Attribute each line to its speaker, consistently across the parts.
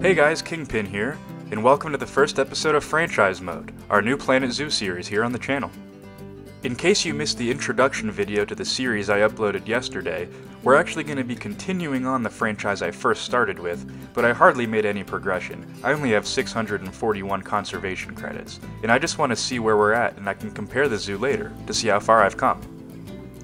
Speaker 1: Hey guys, Kingpin here, and welcome to the first episode of Franchise Mode, our new Planet Zoo series here on the channel. In case you missed the introduction video to the series I uploaded yesterday, we're actually going to be continuing on the franchise I first started with, but I hardly made any progression. I only have 641 conservation credits, and I just want to see where we're at and I can compare the zoo later to see how far I've come.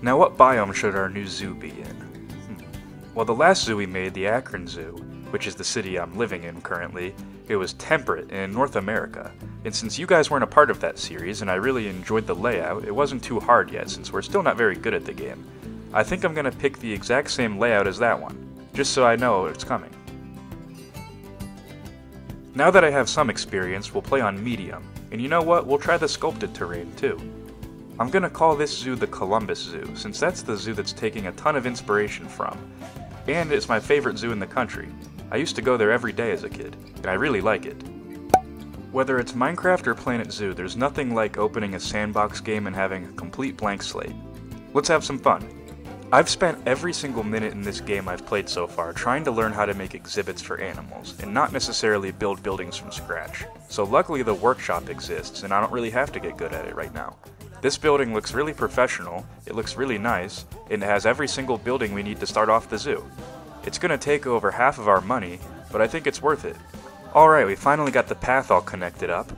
Speaker 1: Now what biome should our new zoo be in? Hmm. Well, the last zoo we made, the Akron Zoo, which is the city I'm living in currently, it was temperate in North America. And since you guys weren't a part of that series and I really enjoyed the layout, it wasn't too hard yet since we're still not very good at the game. I think I'm gonna pick the exact same layout as that one, just so I know it's coming. Now that I have some experience, we'll play on medium, and you know what, we'll try the sculpted terrain too. I'm gonna call this zoo the Columbus Zoo, since that's the zoo that's taking a ton of inspiration from, and it's my favorite zoo in the country. I used to go there every day as a kid, and I really like it. Whether it's Minecraft or Planet Zoo, there's nothing like opening a sandbox game and having a complete blank slate. Let's have some fun. I've spent every single minute in this game I've played so far trying to learn how to make exhibits for animals, and not necessarily build buildings from scratch. So luckily the workshop exists, and I don't really have to get good at it right now. This building looks really professional, it looks really nice, and it has every single building we need to start off the zoo. It's gonna take over half of our money, but I think it's worth it. Alright, we finally got the path all connected up.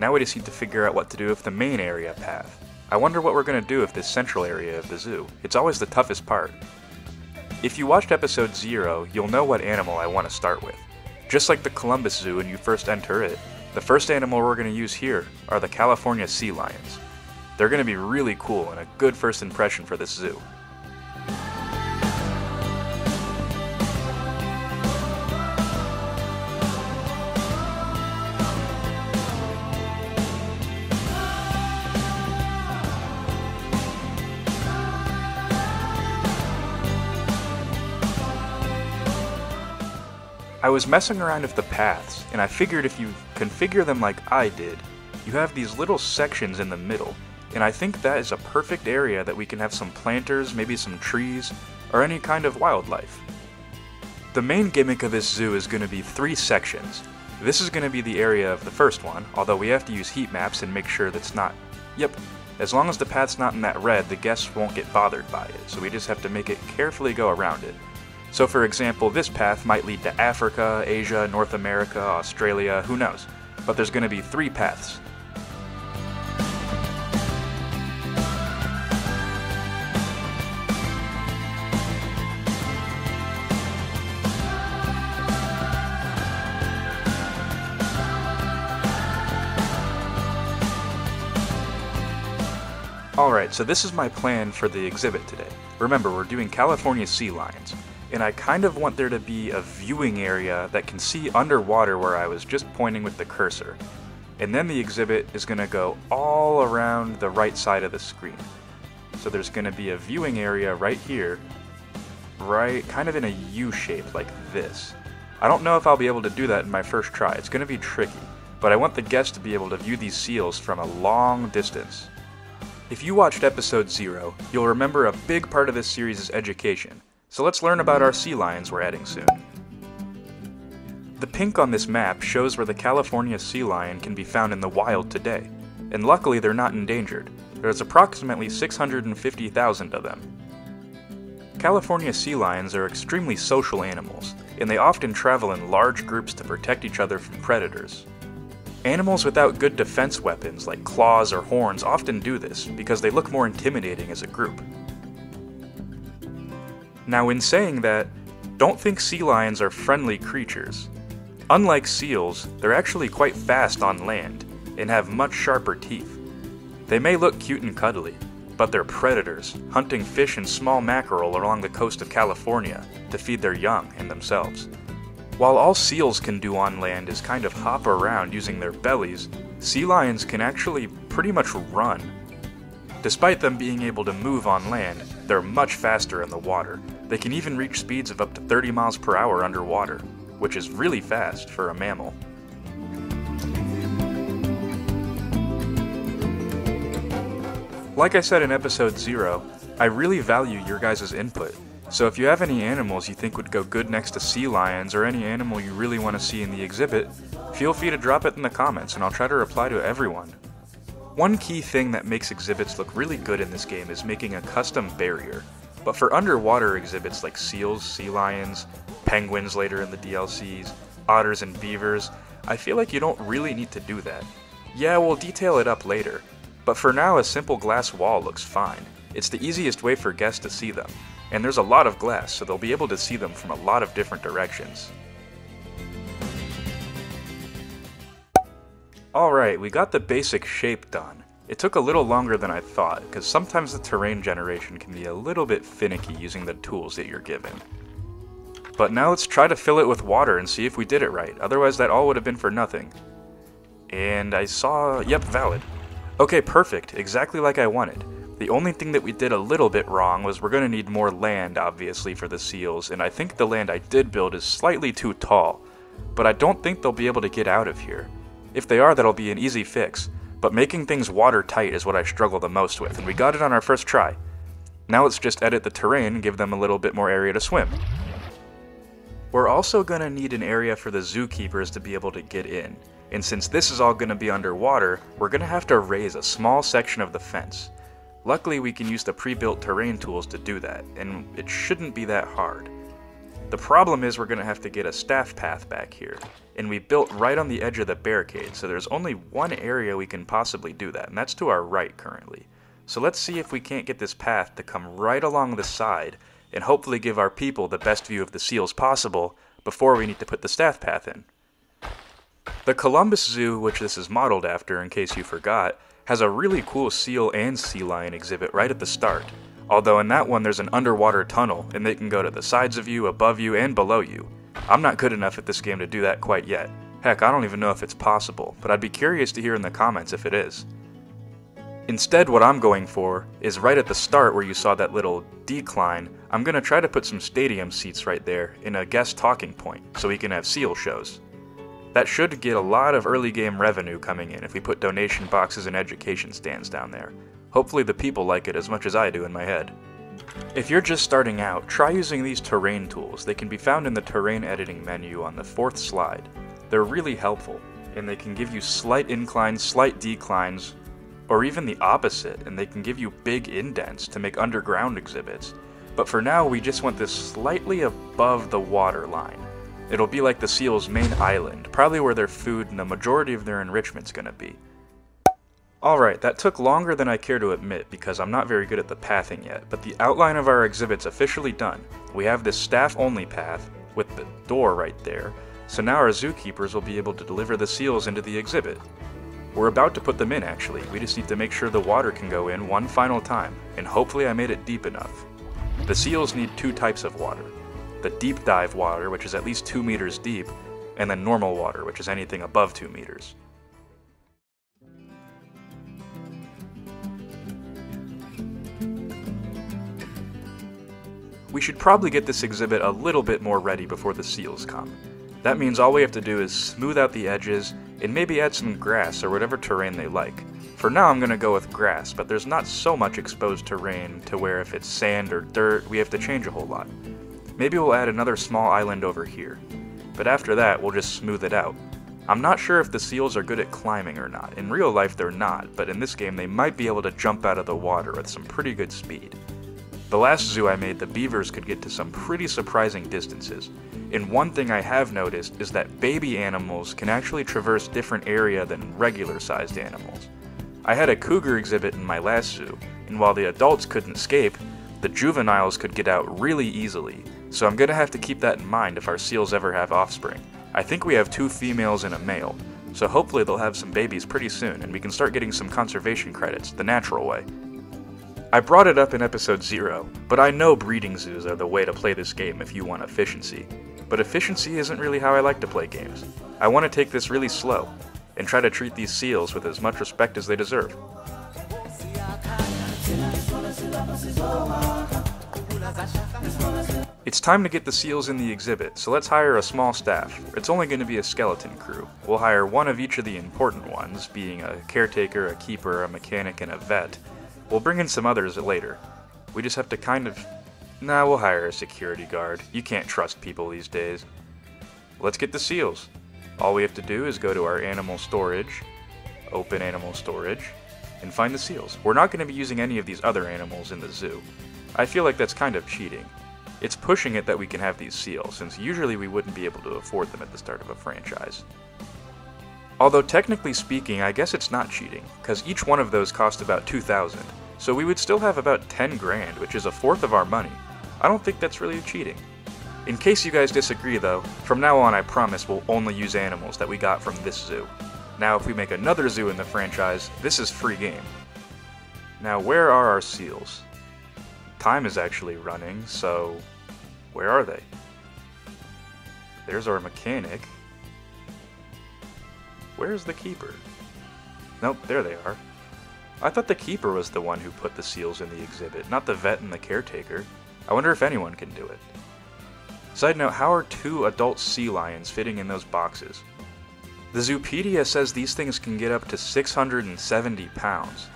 Speaker 1: Now we just need to figure out what to do with the main area path. I wonder what we're gonna do with this central area of the zoo. It's always the toughest part. If you watched episode 0, you'll know what animal I want to start with. Just like the Columbus Zoo when you first enter it, the first animal we're going to use here are the California sea lions. They're going to be really cool and a good first impression for this zoo. I was messing around with the paths, and I figured if you configure them like I did, you have these little sections in the middle, and I think that is a perfect area that we can have some planters, maybe some trees, or any kind of wildlife. The main gimmick of this zoo is going to be three sections. This is going to be the area of the first one, although we have to use heat maps and make sure that's not... Yep, as long as the path's not in that red, the guests won't get bothered by it, so we just have to make it carefully go around it. So for example, this path might lead to Africa, Asia, North America, Australia, who knows. But there's going to be three paths. Alright, so this is my plan for the exhibit today. Remember, we're doing California sea lions and I kind of want there to be a viewing area that can see underwater where I was just pointing with the cursor. And then the exhibit is going to go all around the right side of the screen. So there's going to be a viewing area right here, right kind of in a U shape like this. I don't know if I'll be able to do that in my first try, it's going to be tricky, but I want the guests to be able to view these seals from a long distance. If you watched episode 0, you'll remember a big part of this series is education, so let's learn about our sea lions we're adding soon. The pink on this map shows where the California sea lion can be found in the wild today, and luckily they're not endangered. There's approximately 650,000 of them. California sea lions are extremely social animals, and they often travel in large groups to protect each other from predators. Animals without good defense weapons like claws or horns often do this because they look more intimidating as a group. Now, in saying that, don't think sea lions are friendly creatures. Unlike seals, they're actually quite fast on land and have much sharper teeth. They may look cute and cuddly, but they're predators, hunting fish and small mackerel along the coast of California to feed their young and themselves. While all seals can do on land is kind of hop around using their bellies, sea lions can actually pretty much run. Despite them being able to move on land, they're much faster in the water, they can even reach speeds of up to 30 miles per hour underwater, which is really fast for a mammal. Like I said in episode 0, I really value your guys' input, So if you have any animals you think would go good next to sea lions or any animal you really want to see in the exhibit, feel free to drop it in the comments and I'll try to reply to everyone. One key thing that makes exhibits look really good in this game is making a custom barrier. But for underwater exhibits like seals, sea lions, penguins later in the DLCs, otters and beavers, I feel like you don't really need to do that. Yeah, we'll detail it up later, but for now a simple glass wall looks fine. It's the easiest way for guests to see them, and there's a lot of glass, so they'll be able to see them from a lot of different directions. Alright, we got the basic shape done. It took a little longer than I thought, because sometimes the terrain generation can be a little bit finicky using the tools that you're given. But now let's try to fill it with water and see if we did it right, otherwise that all would have been for nothing. And I saw, yep, valid. Okay, perfect, exactly like I wanted. The only thing that we did a little bit wrong was we're going to need more land, obviously, for the seals, and I think the land I did build is slightly too tall, but I don't think they'll be able to get out of here. If they are, that'll be an easy fix, but making things watertight is what I struggle the most with, and we got it on our first try. Now let's just edit the terrain and give them a little bit more area to swim. We're also going to need an area for the zookeepers to be able to get in, and since this is all going to be underwater, we're going to have to raise a small section of the fence. Luckily we can use the pre-built terrain tools to do that, and it shouldn't be that hard. The problem is we're going to have to get a staff path back here, and we built right on the edge of the barricade, so there's only one area we can possibly do that, and that's to our right currently. So let's see if we can't get this path to come right along the side, and hopefully give our people the best view of the seals possible before we need to put the staff path in. The Columbus Zoo, which this is modeled after in case you forgot, has a really cool seal and sea lion exhibit right at the start. Although in that one there's an underwater tunnel, and they can go to the sides of you, above you, and below you. I'm not good enough at this game to do that quite yet. Heck, I don't even know if it's possible, but I'd be curious to hear in the comments if it is. Instead, what I'm going for is right at the start where you saw that little decline, I'm going to try to put some stadium seats right there in a guest talking point so we can have seal shows. That should get a lot of early game revenue coming in if we put donation boxes and education stands down there. Hopefully the people like it as much as I do in my head. If you're just starting out, try using these terrain tools. They can be found in the terrain editing menu on the fourth slide. They're really helpful, and they can give you slight inclines, slight declines, or even the opposite, and they can give you big indents to make underground exhibits. But for now, we just want this slightly above the water line. It'll be like the seal's main island, probably where their food and the majority of their enrichment's gonna be. Alright, that took longer than I care to admit because I'm not very good at the pathing yet, but the outline of our exhibit's officially done. We have this staff-only path, with the door right there, so now our zookeepers will be able to deliver the seals into the exhibit. We're about to put them in actually, we just need to make sure the water can go in one final time, and hopefully I made it deep enough. The seals need two types of water, the deep dive water, which is at least 2 meters deep, and then normal water, which is anything above 2 meters. We should probably get this exhibit a little bit more ready before the seals come. That means all we have to do is smooth out the edges and maybe add some grass or whatever terrain they like. For now I'm going to go with grass, but there's not so much exposed terrain to where if it's sand or dirt we have to change a whole lot. Maybe we'll add another small island over here. But after that, we'll just smooth it out. I'm not sure if the seals are good at climbing or not. In real life, they're not, but in this game, they might be able to jump out of the water with some pretty good speed. The last zoo I made, the beavers could get to some pretty surprising distances. And one thing I have noticed is that baby animals can actually traverse different area than regular sized animals. I had a cougar exhibit in my last zoo, and while the adults couldn't escape, the juveniles could get out really easily, so I'm gonna have to keep that in mind if our seals ever have offspring. I think we have two females and a male, so hopefully they'll have some babies pretty soon and we can start getting some conservation credits the natural way. I brought it up in episode 0, but I know breeding zoos are the way to play this game if you want efficiency. But efficiency isn't really how I like to play games. I want to take this really slow, and try to treat these seals with as much respect as they deserve. It's time to get the seals in the exhibit, so let's hire a small staff. It's only going to be a skeleton crew. We'll hire one of each of the important ones, being a caretaker, a keeper, a mechanic, and a vet. We'll bring in some others later. We just have to kind of Nah, we'll hire a security guard. You can't trust people these days. Let's get the seals. All we have to do is go to our animal storage, open animal storage, and find the seals. We're not going to be using any of these other animals in the zoo. I feel like that's kind of cheating. It's pushing it that we can have these seals, since usually we wouldn't be able to afford them at the start of a franchise. Although technically speaking, I guess it's not cheating, because each one of those cost about 2,000, so we would still have about 10 grand, which is a fourth of our money. I don't think that's really cheating. In case you guys disagree though, from now on I promise we'll only use animals that we got from this zoo. Now if we make another zoo in the franchise, this is free game. Now where are our seals? Time is actually running, so where are they? There's our mechanic. Where's the keeper? Nope, there they are. I thought the keeper was the one who put the seals in the exhibit, not the vet and the caretaker. I wonder if anyone can do it. Side note, how are two adult sea lions fitting in those boxes? The Zoopedia says these things can get up to 670 pounds.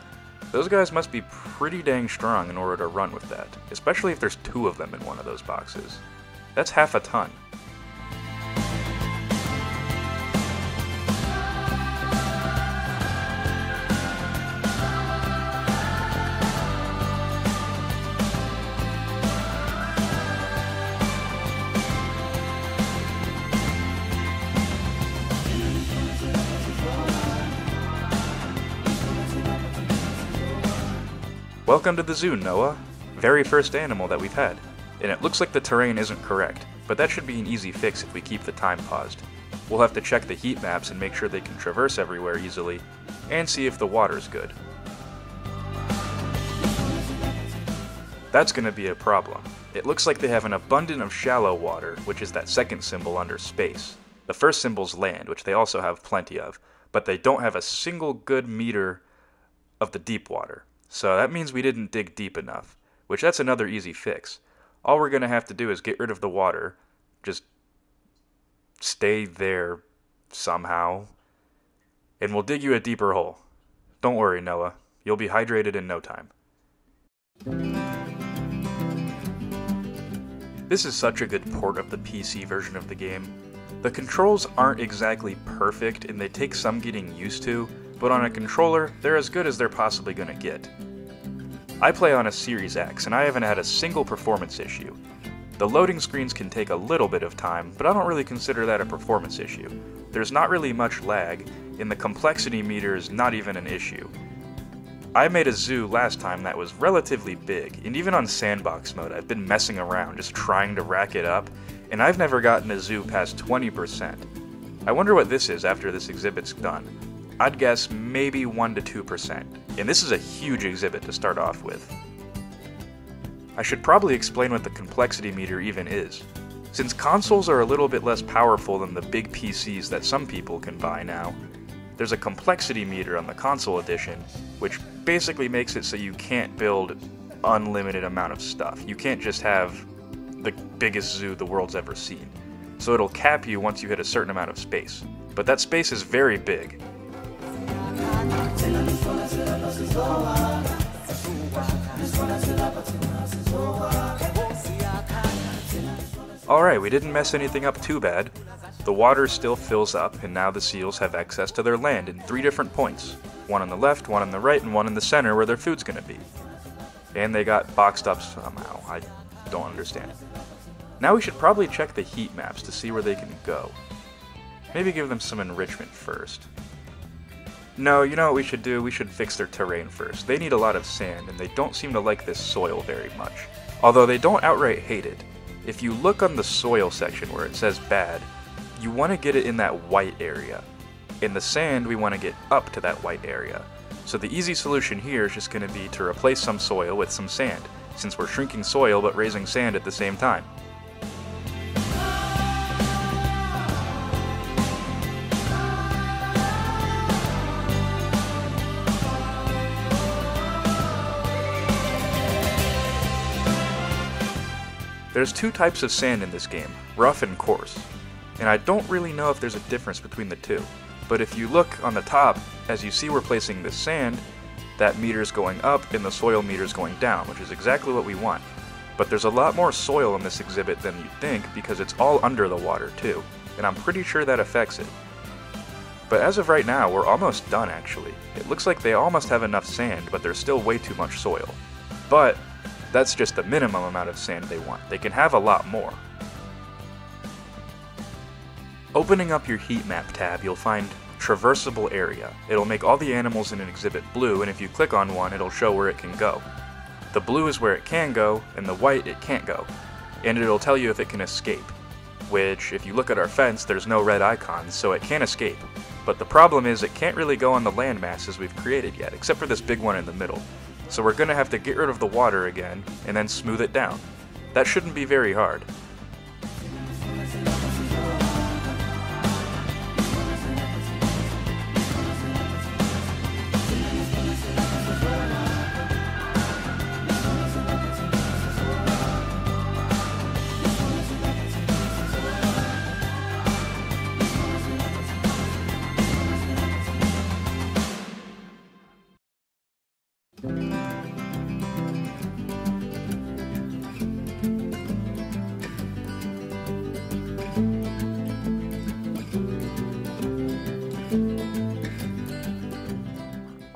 Speaker 1: Those guys must be pretty dang strong in order to run with that, especially if there's two of them in one of those boxes. That's half a ton. Welcome to the zoo, Noah. Very first animal that we've had. And it looks like the terrain isn't correct, but that should be an easy fix if we keep the time paused. We'll have to check the heat maps and make sure they can traverse everywhere easily, and see if the water's good. That's to be a problem. It looks like they have an abundant of shallow water, which is that second symbol under space. The first symbol's land, which they also have plenty of, but they don't have a single good meter of the deep water. So that means we didn't dig deep enough, which that's another easy fix. All we're going to have to do is get rid of the water, just stay there somehow, and we'll dig you a deeper hole. Don't worry, Noah. You'll be hydrated in no time. This is such a good port of the PC version of the game. The controls aren't exactly perfect and they take some getting used to, but on a controller, they're as good as they're possibly going to get. I play on a Series X, and I haven't had a single performance issue. The loading screens can take a little bit of time, but I don't really consider that a performance issue. There's not really much lag, and the complexity meter is not even an issue. I made a zoo last time that was relatively big, and even on sandbox mode I've been messing around just trying to rack it up, and I've never gotten a zoo past 20%. I wonder what this is after this exhibit's done. I'd guess maybe 1 to 2%, and this is a huge exhibit to start off with. I should probably explain what the complexity meter even is. Since consoles are a little bit less powerful than the big PCs that some people can buy now, there's a complexity meter on the console edition, which basically makes it so you can't build unlimited amount of stuff. You can't just have the biggest zoo the world's ever seen. So it'll cap you once you hit a certain amount of space. But that space is very big, Alright, we didn't mess anything up too bad. The water still fills up, and now the seals have access to their land in three different points. One on the left, one on the right, and one in the center where their food's gonna be. And they got boxed up somehow. I don't understand. Now we should probably check the heat maps to see where they can go. Maybe give them some enrichment first. No, you know what we should do? We should fix their terrain first. They need a lot of sand, and they don't seem to like this soil very much. Although they don't outright hate it. If you look on the soil section where it says bad, you want to get it in that white area. In the sand, we want to get up to that white area. So the easy solution here is just going to be to replace some soil with some sand, since we're shrinking soil but raising sand at the same time. There's two types of sand in this game, rough and coarse, and I don't really know if there's a difference between the two. But if you look on the top, as you see we're placing this sand, that meter's going up and the soil meter's going down, which is exactly what we want. But there's a lot more soil in this exhibit than you'd think because it's all under the water too, and I'm pretty sure that affects it. But as of right now, we're almost done actually. It looks like they almost have enough sand, but there's still way too much soil. But that's just the minimum amount of sand they want. They can have a lot more. Opening up your heat map tab, you'll find traversable area. It'll make all the animals in an exhibit blue, and if you click on one, it'll show where it can go. The blue is where it can go, and the white it can't go. And it'll tell you if it can escape. Which, if you look at our fence, there's no red icons, so it can't escape. But the problem is it can't really go on the land masses we've created yet, except for this big one in the middle. So we're gonna have to get rid of the water again, and then smooth it down. That shouldn't be very hard.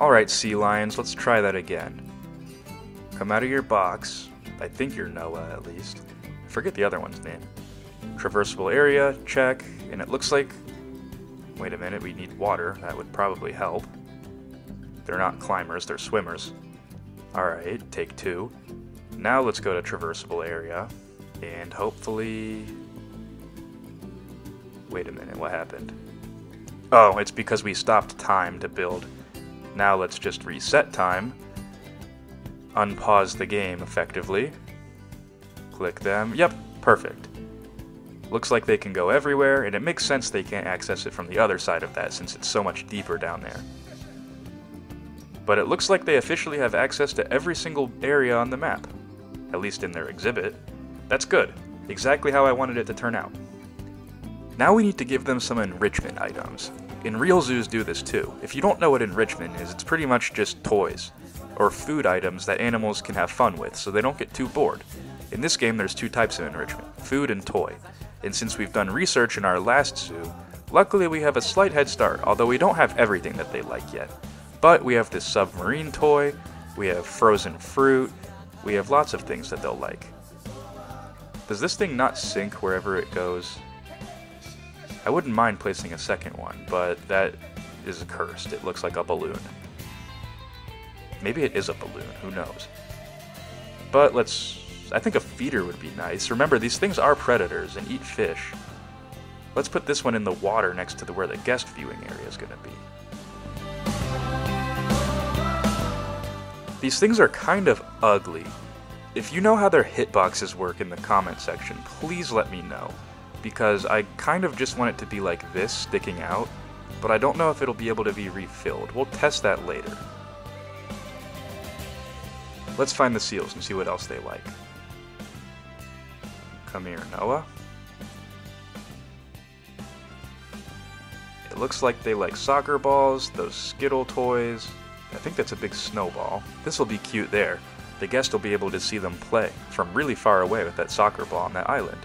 Speaker 1: Alright, sea lions, let's try that again. Come out of your box. I think you're Noah, at least. forget the other one's name. Traversable area, check, and it looks like... Wait a minute, we need water. That would probably help. They're not climbers, they're swimmers. Alright, take two. Now let's go to traversable area, and hopefully... Wait a minute, what happened? Oh, it's because we stopped time to build. Now let's just reset time. Unpause the game effectively. Click them. Yep, perfect. Looks like they can go everywhere, and it makes sense they can't access it from the other side of that since it's so much deeper down there. But it looks like they officially have access to every single area on the map, at least in their exhibit. That's good, exactly how I wanted it to turn out. Now we need to give them some enrichment items. And real zoos do this too. If you don't know what enrichment is, it's pretty much just toys, or food items that animals can have fun with so they don't get too bored. In this game, there's two types of enrichment food and toy. And since we've done research in our last zoo, luckily we have a slight head start, although we don't have everything that they like yet. But we have this submarine toy, we have frozen fruit, we have lots of things that they'll like. Does this thing not sink wherever it goes? I wouldn't mind placing a second one, but that is cursed. It looks like a balloon. Maybe it is a balloon, who knows. But let's... I think a feeder would be nice. Remember, these things are predators and eat fish. Let's put this one in the water next to the, where the guest viewing area is going to be. These things are kind of ugly. If you know how their hitboxes work in the comment section, please let me know because I kind of just want it to be like this, sticking out, but I don't know if it'll be able to be refilled. We'll test that later. Let's find the seals and see what else they like. Come here, Noah. It looks like they like soccer balls, those Skittle toys. I think that's a big snowball. This will be cute there. The guest will be able to see them play from really far away with that soccer ball on that island.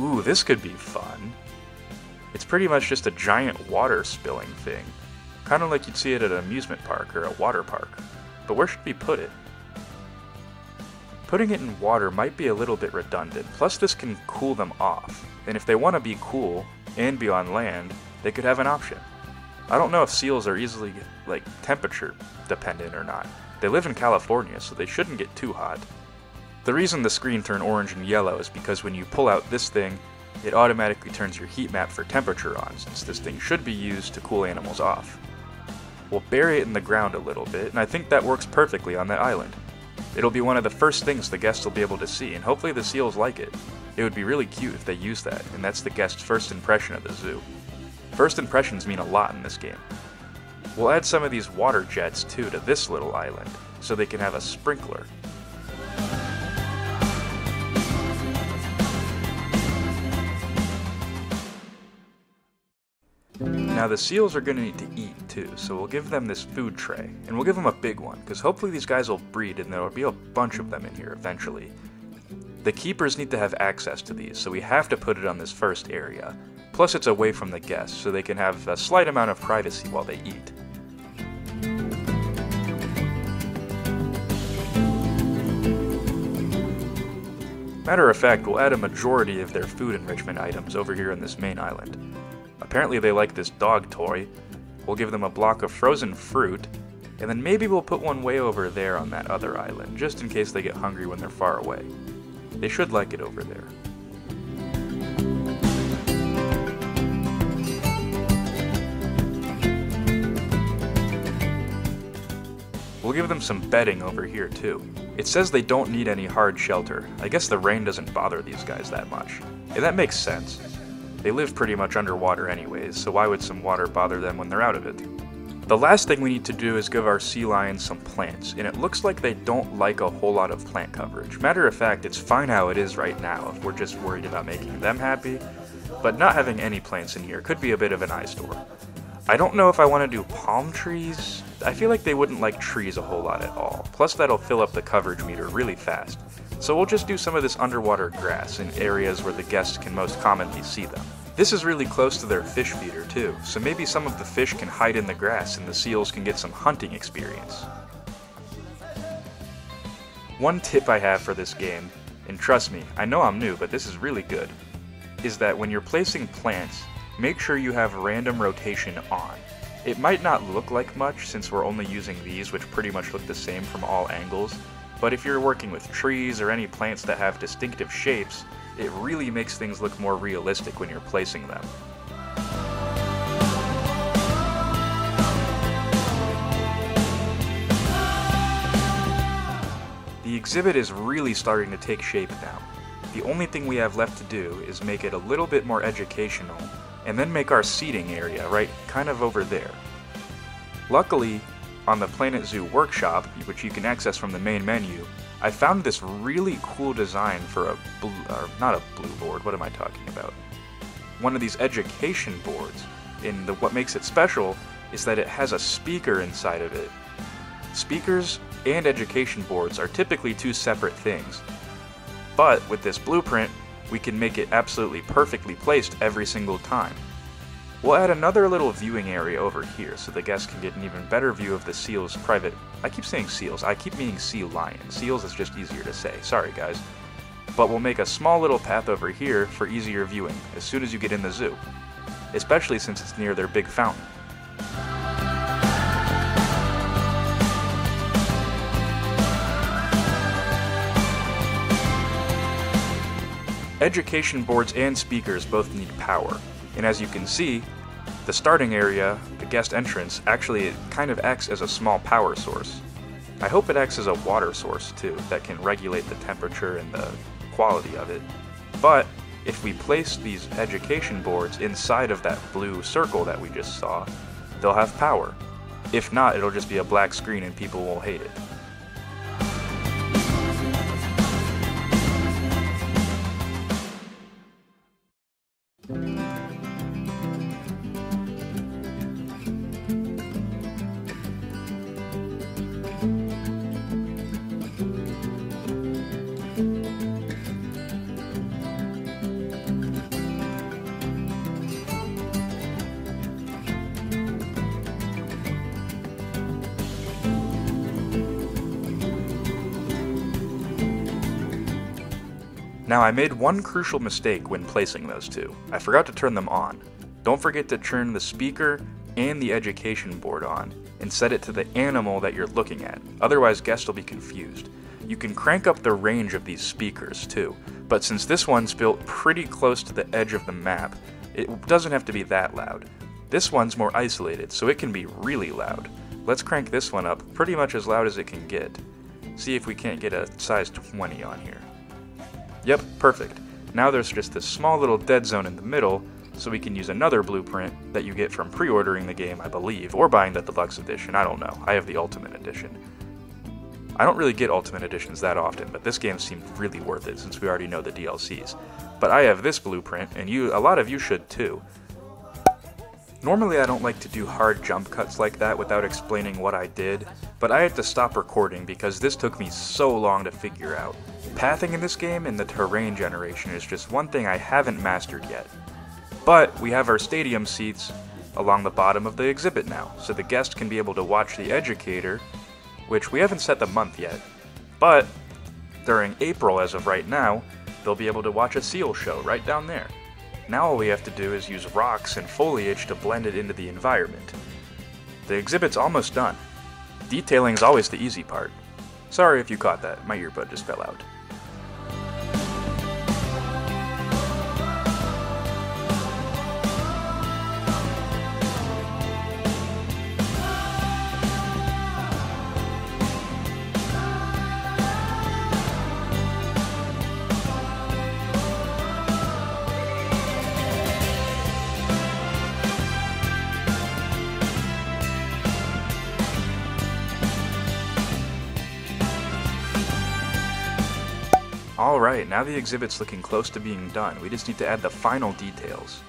Speaker 1: Ooh, this could be fun. It's pretty much just a giant water spilling thing. Kind of like you'd see it at an amusement park or a water park. But where should we put it? Putting it in water might be a little bit redundant, plus this can cool them off. And if they want to be cool and be on land, they could have an option. I don't know if seals are easily, like, temperature dependent or not. They live in California, so they shouldn't get too hot. The reason the screen turned orange and yellow is because when you pull out this thing, it automatically turns your heat map for temperature on, since this thing should be used to cool animals off. We'll bury it in the ground a little bit, and I think that works perfectly on that island. It'll be one of the first things the guests will be able to see, and hopefully the seals like it. It would be really cute if they use that, and that's the guest's first impression of the zoo. First impressions mean a lot in this game. We'll add some of these water jets too to this little island, so they can have a sprinkler, Now the seals are going to need to eat too, so we'll give them this food tray, and we'll give them a big one, because hopefully these guys will breed and there will be a bunch of them in here eventually. The keepers need to have access to these, so we have to put it on this first area. Plus it's away from the guests, so they can have a slight amount of privacy while they eat. Matter of fact, we'll add a majority of their food enrichment items over here on this main island. Apparently they like this dog toy. We'll give them a block of frozen fruit, and then maybe we'll put one way over there on that other island, just in case they get hungry when they're far away. They should like it over there. We'll give them some bedding over here too. It says they don't need any hard shelter. I guess the rain doesn't bother these guys that much. And that makes sense. They live pretty much underwater anyways, so why would some water bother them when they're out of it? The last thing we need to do is give our sea lions some plants, and it looks like they don't like a whole lot of plant coverage. Matter of fact, it's fine how it is right now if we're just worried about making them happy, but not having any plants in here could be a bit of an eyesore. I don't know if I want to do palm trees. I feel like they wouldn't like trees a whole lot at all. Plus that'll fill up the coverage meter really fast. So we'll just do some of this underwater grass in areas where the guests can most commonly see them. This is really close to their fish feeder too, so maybe some of the fish can hide in the grass and the seals can get some hunting experience. One tip I have for this game, and trust me, I know I'm new, but this is really good, is that when you're placing plants, make sure you have random rotation on. It might not look like much since we're only using these which pretty much look the same from all angles, but if you're working with trees or any plants that have distinctive shapes, it really makes things look more realistic when you're placing them. The exhibit is really starting to take shape now. The only thing we have left to do is make it a little bit more educational and then make our seating area right kind of over there. Luckily, on the Planet Zoo workshop, which you can access from the main menu, I found this really cool design for a blue, or not a blue board, what am I talking about? One of these education boards. And the, what makes it special is that it has a speaker inside of it. Speakers and education boards are typically two separate things. But with this blueprint, we can make it absolutely perfectly placed every single time. We'll add another little viewing area over here so the guests can get an even better view of the seal's private... I keep saying seals, I keep meaning sea lion. Seals is just easier to say, sorry guys. But we'll make a small little path over here for easier viewing as soon as you get in the zoo. Especially since it's near their big fountain. Education boards and speakers both need power, and as you can see, the starting area, the guest entrance, actually it kind of acts as a small power source. I hope it acts as a water source too, that can regulate the temperature and the quality of it. But if we place these education boards inside of that blue circle that we just saw, they'll have power. If not, it'll just be a black screen and people will hate it. Now I made one crucial mistake when placing those two. I forgot to turn them on. Don't forget to turn the speaker and the education board on, and set it to the animal that you're looking at, otherwise guests will be confused. You can crank up the range of these speakers too, but since this one's built pretty close to the edge of the map, it doesn't have to be that loud. This one's more isolated, so it can be really loud. Let's crank this one up pretty much as loud as it can get. See if we can't get a size 20 on here. Yep, perfect. Now there's just this small little dead zone in the middle, so we can use another blueprint that you get from pre-ordering the game, I believe, or buying the deluxe edition, I don't know. I have the ultimate edition. I don't really get ultimate editions that often, but this game seemed really worth it since we already know the DLCs. But I have this blueprint, and you, a lot of you should too. Normally I don't like to do hard jump cuts like that without explaining what I did, but I had to stop recording because this took me so long to figure out. Pathing in this game and the terrain generation is just one thing I haven't mastered yet. But we have our stadium seats along the bottom of the exhibit now, so the guest can be able to watch the educator, which we haven't set the month yet, but during April as of right now, they'll be able to watch a seal show right down there. Now all we have to do is use rocks and foliage to blend it into the environment. The exhibit's almost done. Detailing's always the easy part. Sorry if you caught that, my earbud just fell out. Alright, now the exhibit's looking close to being done. We just need to add the final details.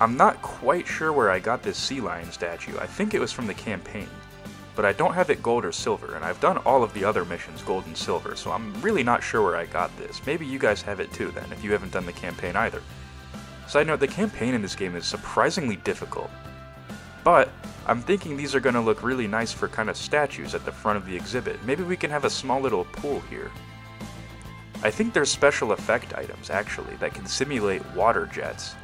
Speaker 1: I'm not quite sure where I got this sea lion statue. I think it was from the campaign. But I don't have it gold or silver, and I've done all of the other missions gold and silver, so I'm really not sure where I got this. Maybe you guys have it too then, if you haven't done the campaign either. Side note, the campaign in this game is surprisingly difficult. But, I'm thinking these are going to look really nice for kind of statues at the front of the exhibit. Maybe we can have a small little pool here. I think there's special effect items, actually, that can simulate water jets.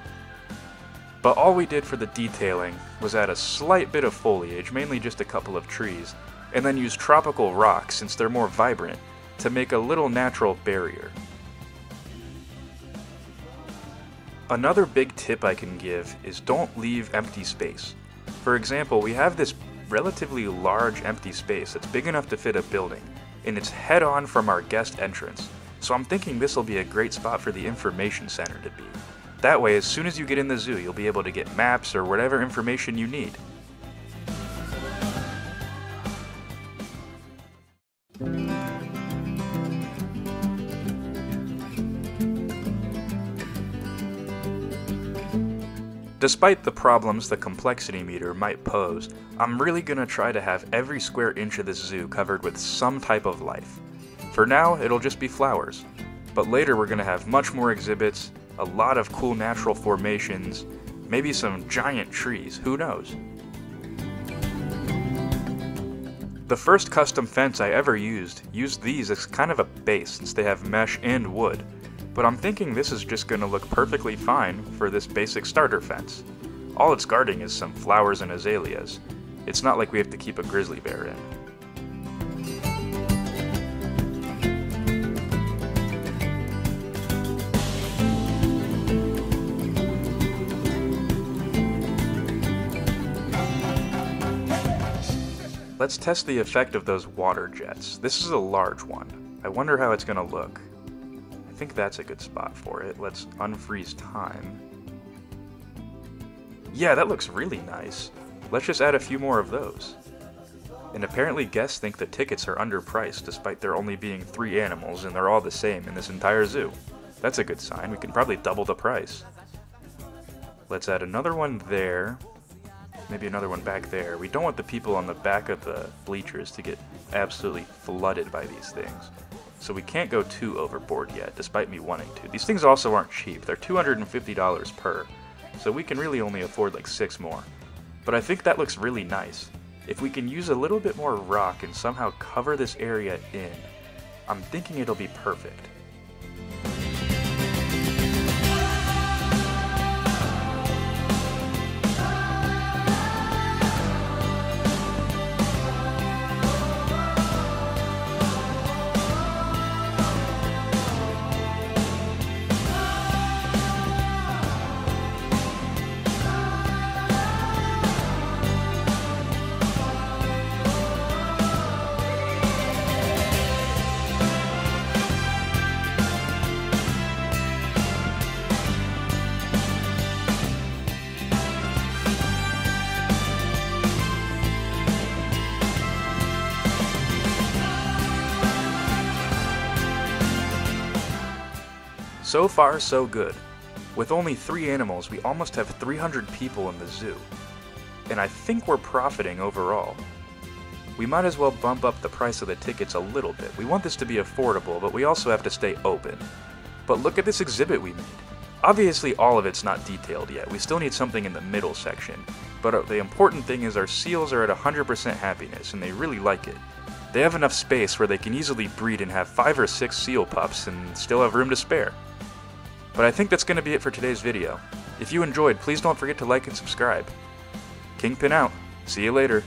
Speaker 1: But all we did for the detailing was add a slight bit of foliage, mainly just a couple of trees, and then use tropical rocks, since they're more vibrant, to make a little natural barrier. Another big tip I can give is don't leave empty space. For example, we have this relatively large empty space that's big enough to fit a building, and it's head on from our guest entrance. So I'm thinking this will be a great spot for the information center to be. That way, as soon as you get in the zoo, you'll be able to get maps or whatever information you need. Despite the problems the complexity meter might pose, I'm really gonna try to have every square inch of this zoo covered with some type of life. For now, it'll just be flowers. But later we're going to have much more exhibits, a lot of cool natural formations, maybe some giant trees, who knows? The first custom fence I ever used used these as kind of a base since they have mesh and wood, but I'm thinking this is just going to look perfectly fine for this basic starter fence. All it's guarding is some flowers and azaleas. It's not like we have to keep a grizzly bear in. Let's test the effect of those water jets. This is a large one. I wonder how it's going to look. I think that's a good spot for it. Let's unfreeze time. Yeah, that looks really nice. Let's just add a few more of those. And apparently guests think the tickets are underpriced despite there only being three animals and they're all the same in this entire zoo. That's a good sign. We can probably double the price. Let's add another one there maybe another one back there. We don't want the people on the back of the bleachers to get absolutely flooded by these things. So we can't go too overboard yet, despite me wanting to. These things also aren't cheap. They're $250 per, so we can really only afford like six more. But I think that looks really nice. If we can use a little bit more rock and somehow cover this area in, I'm thinking it'll be perfect. So far, so good. With only three animals, we almost have 300 people in the zoo. And I think we're profiting overall. We might as well bump up the price of the tickets a little bit. We want this to be affordable, but we also have to stay open. But look at this exhibit we made. Obviously all of it's not detailed yet, we still need something in the middle section. But uh, the important thing is our seals are at 100% happiness, and they really like it. They have enough space where they can easily breed and have 5 or 6 seal pups and still have room to spare. But I think that's going to be it for today's video. If you enjoyed, please don't forget to like and subscribe. Kingpin out. See you later.